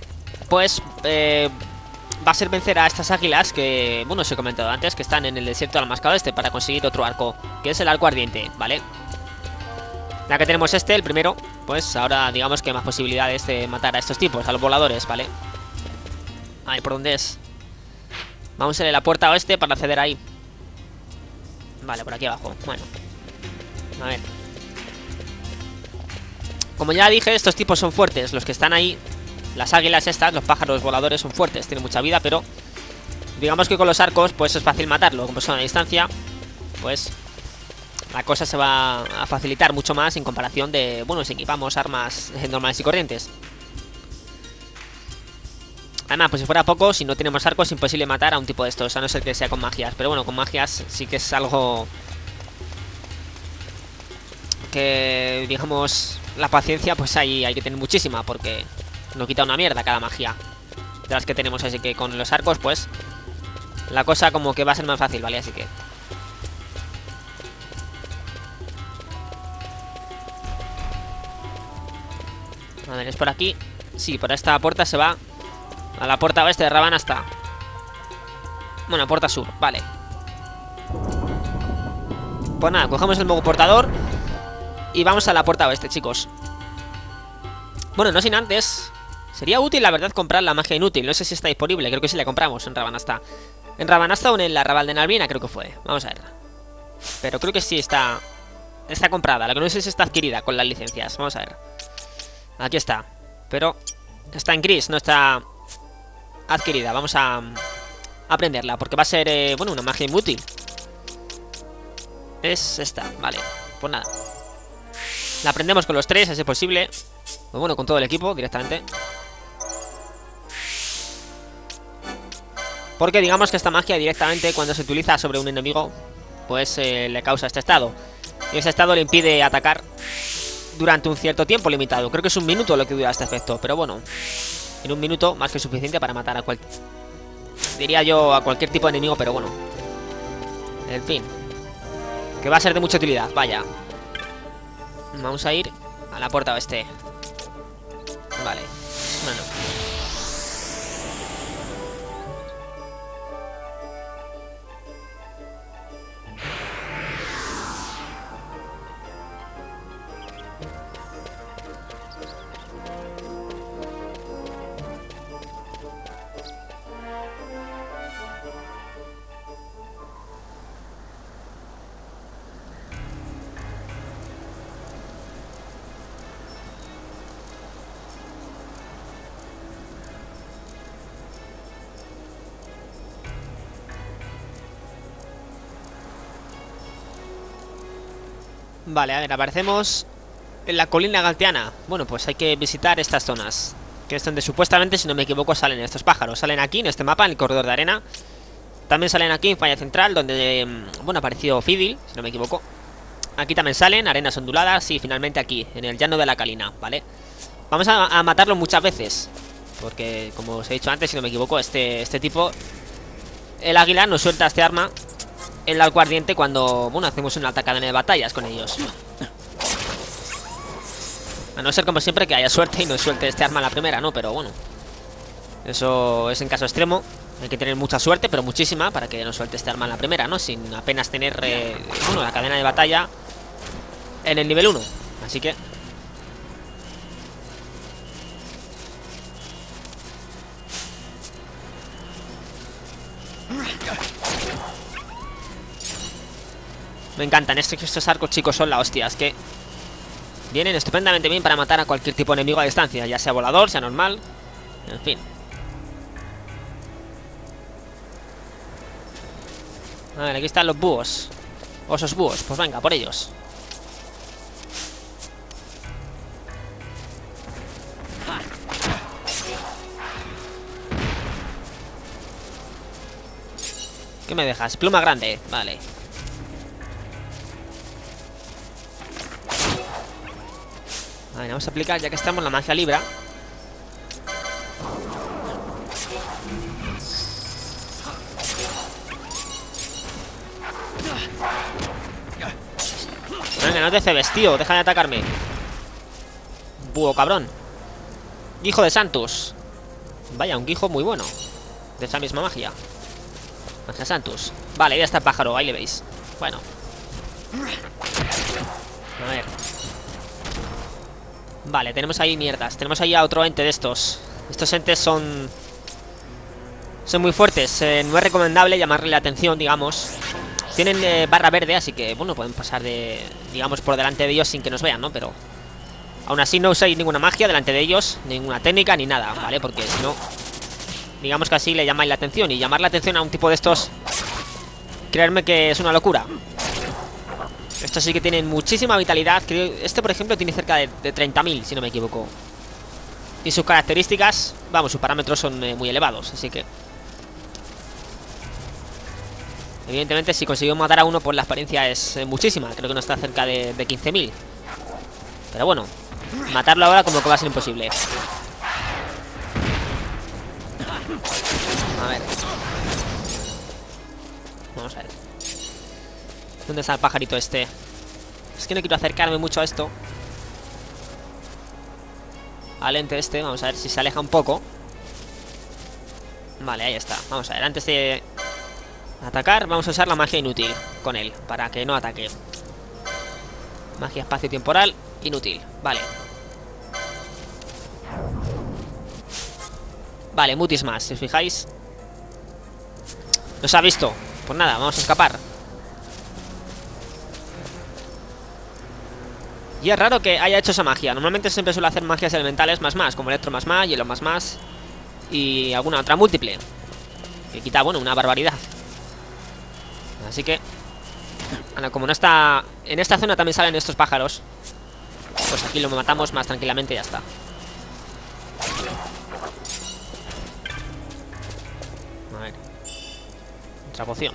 pues, eh, va a ser vencer a estas águilas que, bueno, os he comentado antes, que están en el desierto del Mascado Este para conseguir otro arco, que es el arco ardiente, ¿vale? Ya que tenemos este, el primero, pues ahora digamos que hay más posibilidades de matar a estos tipos, a los voladores, ¿vale? Ahí, ¿por dónde es? Vamos a ir a la puerta oeste para acceder ahí. Vale, por aquí abajo. Bueno. A ver. Como ya dije, estos tipos son fuertes. Los que están ahí, las águilas estas, los pájaros voladores son fuertes. Tienen mucha vida, pero... Digamos que con los arcos, pues es fácil matarlo. Como son a distancia, pues la cosa se va a facilitar mucho más en comparación de, bueno, si equipamos armas normales y corrientes. Además, pues si fuera poco, si no tenemos arcos es imposible matar a un tipo de estos, a no ser que sea con magias. Pero bueno, con magias sí que es algo... Que, digamos, la paciencia pues ahí hay que tener muchísima, porque no quita una mierda cada magia de las que tenemos. Así que con los arcos, pues, la cosa como que va a ser más fácil, ¿vale? Así que A ver, ¿es por aquí? Sí, por esta puerta se va A la puerta oeste de Rabanasta Bueno, puerta sur, vale. Pues nada, cogemos el modo portador y vamos a la puerta oeste, chicos. Bueno, no sin antes... Sería útil, la verdad, comprar la magia inútil. No sé si está disponible, creo que sí la compramos en Rabanasta. En Rabanasta o en la Raval de Nalvina, creo que fue. Vamos a ver. Pero creo que sí está... Está comprada, la que no sé si está adquirida con las licencias. Vamos a ver. Aquí está. Pero está en gris, no está adquirida. Vamos a aprenderla, porque va a ser, eh, bueno, una magia inútil. Es esta, vale. Pues nada. La aprendemos con los tres, si es posible. O bueno, con todo el equipo directamente. Porque digamos que esta magia directamente cuando se utiliza sobre un enemigo, pues eh, le causa este estado. Y ese estado le impide atacar durante un cierto tiempo limitado. Creo que es un minuto lo que dura este efecto, pero bueno. En un minuto más que suficiente para matar a cualquier... Diría yo a cualquier tipo de enemigo, pero bueno. En fin. Que va a ser de mucha utilidad, vaya. Vamos a ir a la puerta oeste. Vale. Bueno. Vale, a ver, aparecemos en la colina galtiana. Bueno, pues hay que visitar estas zonas. Que es donde supuestamente, si no me equivoco, salen estos pájaros. Salen aquí, en este mapa, en el corredor de arena. También salen aquí en Falla Central, donde, mm, bueno, apareció Fidil, si no me equivoco. Aquí también salen, arenas onduladas y finalmente aquí, en el llano de la calina, ¿vale? Vamos a, a matarlo muchas veces. Porque, como os he dicho antes, si no me equivoco, este, este tipo... El águila nos suelta este arma el ardiente cuando, bueno, hacemos una alta cadena de batallas con ellos. A no ser como siempre que haya suerte y no suelte este arma la primera, ¿no? Pero bueno. Eso es en caso extremo. Hay que tener mucha suerte, pero muchísima, para que no suelte este arma en la primera, ¿no? Sin apenas tener, eh, bueno, la cadena de batalla en el nivel 1. Así que Me encantan. Estos, estos arcos, chicos, son la hostia. Es que vienen estupendamente bien para matar a cualquier tipo de enemigo a distancia. Ya sea volador, sea normal. En fin. A ver, aquí están los búhos. Osos búhos. Pues venga, por ellos. ¿Qué me dejas? Pluma grande. Vale. Vamos a aplicar, ya que estamos, la magia libra. Venga, no te cebes, tío. Deja de atacarme. Búho, cabrón. Guijo de Santos. Vaya, un guijo muy bueno. De esa misma magia. Magia Santos. Vale, ya está el pájaro, ahí le veis. Bueno. Vale, tenemos ahí mierdas. Tenemos ahí a otro ente de estos. Estos entes son... Son muy fuertes. Eh, No es recomendable llamarle la atención, digamos. Tienen eh, barra verde, así que, bueno, pueden pasar de... Digamos, por delante de ellos sin que nos vean, ¿no? Pero... Aún así no usáis ninguna magia delante de ellos Ninguna técnica ni nada, ¿vale? Porque si no... Digamos que así le llamáis la atención. Y llamar la atención a un tipo de estos... Creerme que es una locura estos sí que tienen muchísima vitalidad. este, por ejemplo, tiene cerca de, 30.000, si no me equivoco. Y sus características, vamos, sus parámetros son eh, muy elevados, así que... Evidentemente, si conseguimos matar a uno, pues la experiencia es eh, muchísima. Creo que no está cerca de, de 15.000. Pero bueno, matarlo ahora como que va a ser imposible. A ver. Vamos a ver. ¿Dónde está el pajarito este? Es que no quiero acercarme mucho a esto. Al ente este, vamos a ver si se aleja un poco. Vale, ahí está. Vamos a ver, antes de Atacar, vamos a usar la magia inútil con él, para que no ataque. Magia espacio-temporal, inútil, vale. Vale, mutis más, si os fijáis. Nos ha visto. Pues nada, vamos a escapar. Es raro que haya hecho esa magia. Normalmente siempre suele hacer magias elementales más más, como electro más más, hielo más más y alguna otra múltiple. Que quita, bueno, una barbaridad. Así que... Bueno, como no está... En esta zona también salen estos pájaros. Pues aquí lo matamos más tranquilamente y ya está. A ver. Otra poción.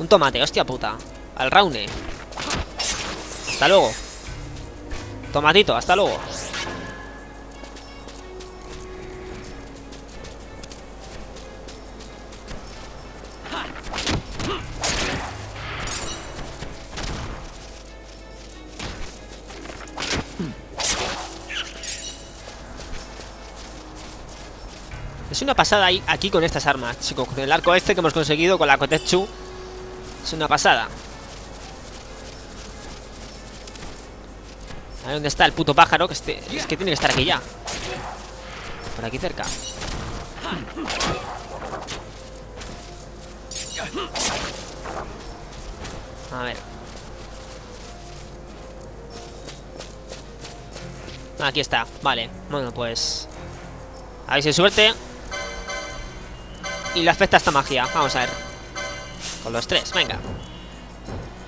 Un tomate, hostia puta. Al raune. Hasta luego. Tomatito, hasta luego. Es una pasada ahí, aquí con estas armas, chicos. Con el arco este que hemos conseguido con la Kotetsu. Es una pasada. A ver dónde está el puto pájaro. Que este, es que tiene que estar aquí ya. Por aquí cerca. A ver. Aquí está, vale. Bueno, pues... A ver si suerte. Y le afecta esta magia. Vamos a ver. Con los tres, venga.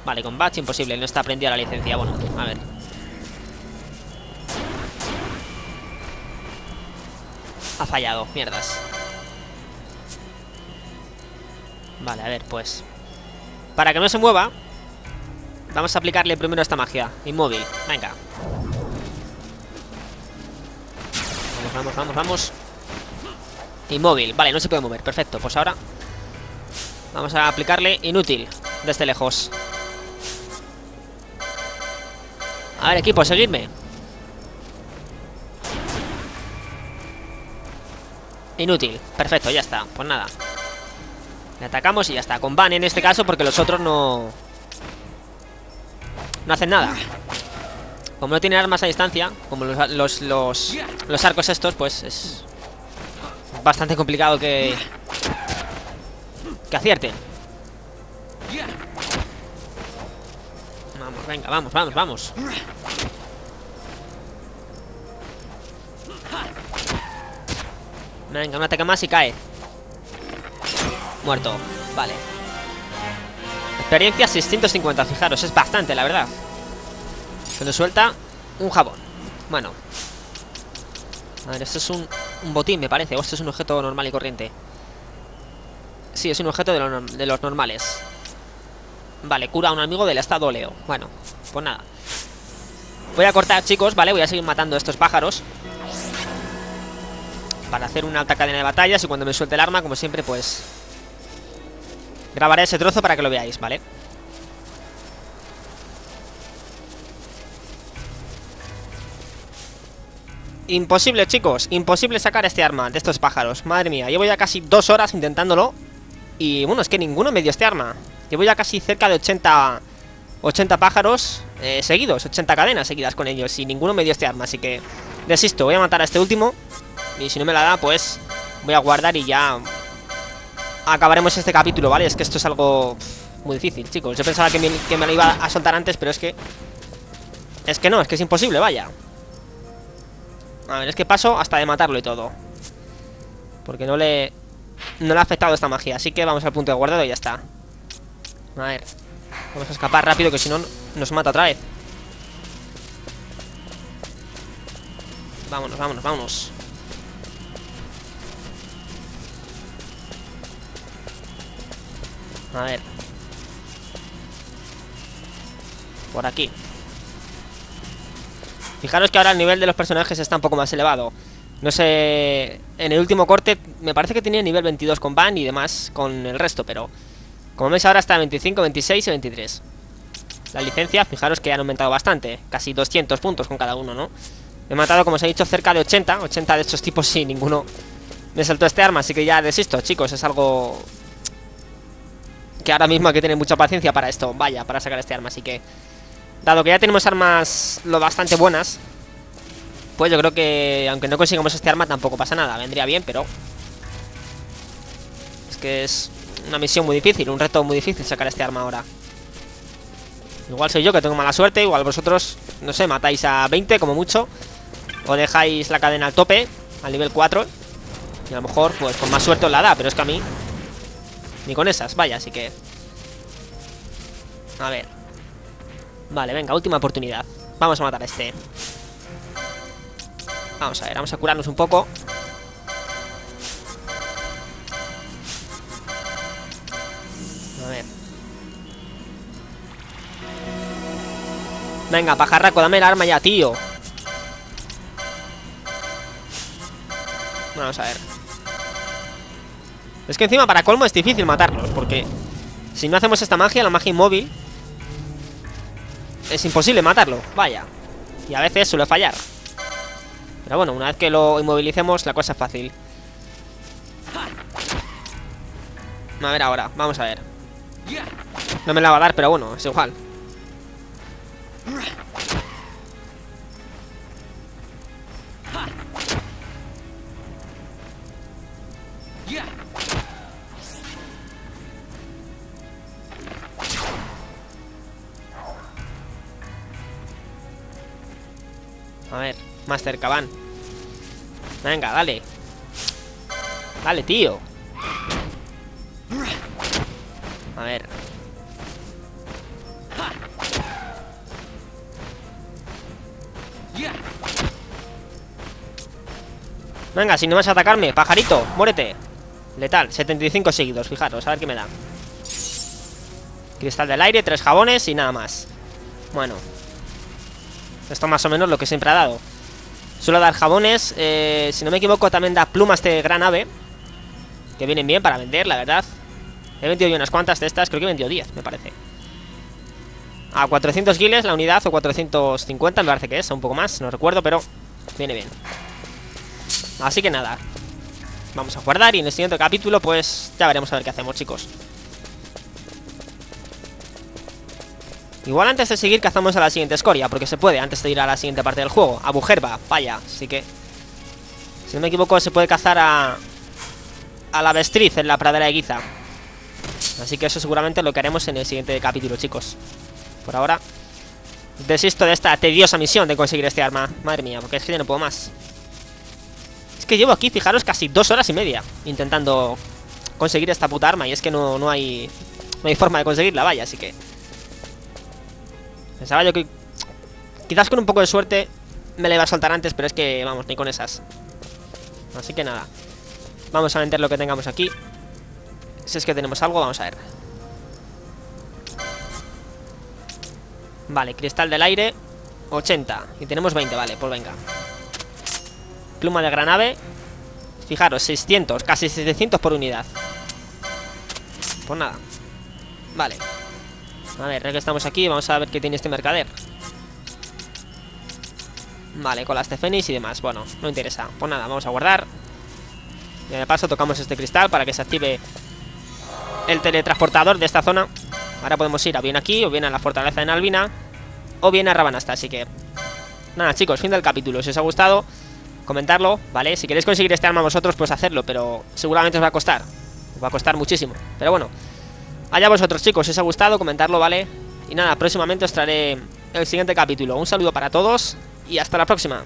Vale, con Batch imposible. No está prendida la licencia. Bueno, a ver. Ha fallado, mierdas. Vale, a ver, pues. Para que no se mueva, vamos a aplicarle primero esta magia. Inmóvil, venga. Vamos, vamos, vamos, vamos. Inmóvil, vale, no se puede mover, perfecto Pues ahora vamos a aplicarle inútil Desde lejos A ver, equipo, seguidme Inútil, perfecto, ya está. Pues nada. Le atacamos y ya está, con Van en este caso Porque los otros no... No hacen nada. Como no tienen armas a distancia Como los, los, los, arcos estos Pues es bastante complicado que... Que acierten. Vamos, venga, vamos, vamos, vamos. Venga, un ataque más y cae. Muerto. Vale. Experiencia 650, fijaros, es bastante, la verdad. Se nos suelta un jabón. Bueno. A ver, esto es un, botín, me parece. O esto es un objeto normal y corriente. Sí, es un objeto de, los normales. Vale, cura a un amigo del estado Leo. Bueno, pues nada. Voy a cortar, chicos, ¿vale? Voy a seguir matando a estos pájaros. Para hacer una alta cadena de batallas y cuando me suelte el arma, como siempre, pues... Grabaré ese trozo para que lo veáis, ¿vale? Imposible, chicos, imposible sacar este arma de estos pájaros Madre mía, llevo ya casi dos horas intentándolo Y bueno, es que ninguno me dio este arma. Llevo ya casi cerca de 80 80 pájaros eh, seguidos 80 cadenas seguidas con ellos Y ninguno me dio este arma, así que Desisto, voy a matar a este último Y si no me la da, pues voy a guardar y ya Acabaremos este capítulo, ¿vale? Es que esto es algo muy difícil, chicos. Yo pensaba que me, que me lo iba a soltar antes, pero es que Es que no, es que es imposible, vaya. A ver, es que paso hasta de matarlo y todo. Porque no le... No le ha afectado esta magia Así que vamos al punto de guardado y ya está. A ver Vamos a escapar rápido que si no nos mata otra vez. Vámonos, vámonos, vámonos A ver Por aquí Fijaros que ahora el nivel de los personajes está un poco más elevado. No sé... En el último corte me parece que tenía nivel 22 con Van y demás con el resto, pero... Como veis ahora está 25, 26 y 23. La licencia, fijaros que han aumentado bastante. Casi 200 puntos con cada uno, ¿no? He matado, como os he dicho, cerca de 80. 80 de estos tipos, sí, ninguno... Me saltó este arma, así que ya desisto, chicos. Es algo... Que ahora mismo hay que tener mucha paciencia para esto. Vaya, para sacar este arma, así que... Dado que ya tenemos armas lo bastante buenas Pues yo creo que Aunque no consigamos este arma tampoco pasa nada Vendría bien, pero Es que es una misión muy difícil Un reto muy difícil sacar este arma ahora Igual soy yo que tengo mala suerte Igual vosotros, no sé, matáis a 20 como mucho O dejáis la cadena al tope Al nivel 4 Y a lo mejor, pues con más suerte os la da Pero es que a mí Ni con esas, vaya, así que. A ver. Vale, venga, última oportunidad. Vamos a matar a este. Vamos a ver, vamos a curarnos un poco. A ver. Venga, pajarraco, dame el arma ya, tío. Vamos a ver Es que encima para colmo es difícil matarlos Porque si no hacemos esta magia, la magia inmóvil es imposible matarlo, vaya. Y a veces suele fallar. Pero bueno, una vez que lo inmovilicemos, la cosa es fácil. A ver ahora, vamos a ver. No me la va a dar, pero bueno, es igual. Más cerca van Venga, dale. Dale, tío. A ver. Venga, si no vas a atacarme, pajarito, muérete. Letal, 75 seguidos, fijaros, a ver qué me da. Cristal del aire, tres jabones y nada más. Bueno esto más o menos lo que siempre ha dado Suelo dar jabones eh, Si no me equivoco también da plumas de gran ave Que vienen bien para vender, la verdad. He vendido yo unas cuantas de estas Creo que he vendido 10, me parece. A 400 giles la unidad O 450 me parece que es, un poco más No recuerdo, pero viene bien. Así que nada Vamos a guardar y en el siguiente capítulo Pues ya veremos a ver qué hacemos, chicos Igual antes de seguir cazamos a la siguiente escoria Porque se puede, antes de ir a la siguiente parte del juego. A Bujerba, vaya, así que Si no me equivoco se puede cazar a A la bestriz en la pradera de Guiza Así que eso seguramente lo que haremos en el siguiente capítulo, chicos. Por ahora Desisto de esta tediosa misión de conseguir este arma. Madre mía, porque es que ya no puedo más. Es que llevo aquí, fijaros, casi dos horas y media Intentando conseguir esta puta arma Y es que no, no hay No hay forma de conseguirla, vaya, así que Pensaba yo que... Quizás con un poco de suerte me la iba a soltar antes, pero es que, vamos, ni con esas. Así que nada. Vamos a vender lo que tengamos aquí. Si es que tenemos algo, vamos a ver. Vale, cristal del aire 80, y tenemos 20, vale, pues venga Pluma de granave Fijaros, 600, casi 700 por unidad Pues nada Vale a ver, ya que estamos aquí, vamos a ver qué tiene este mercader. Vale, con las Fénix y demás Bueno, no interesa, pues nada, vamos a guardar. Y de paso tocamos este cristal Para que se active el teletransportador de esta zona. Ahora podemos ir a bien aquí, o bien a la fortaleza de Nalvina O bien a Rabanasta, así que Nada chicos, fin del capítulo. Si os ha gustado, comentarlo, ¿vale? Si queréis conseguir este arma vosotros, pues hacerlo Pero seguramente os va a costar. Os va a costar muchísimo. Pero bueno Allá vosotros chicos, si os ha gustado, comentarlo, ¿vale? Y nada, próximamente os traeré el siguiente capítulo. Un saludo para todos y hasta la próxima.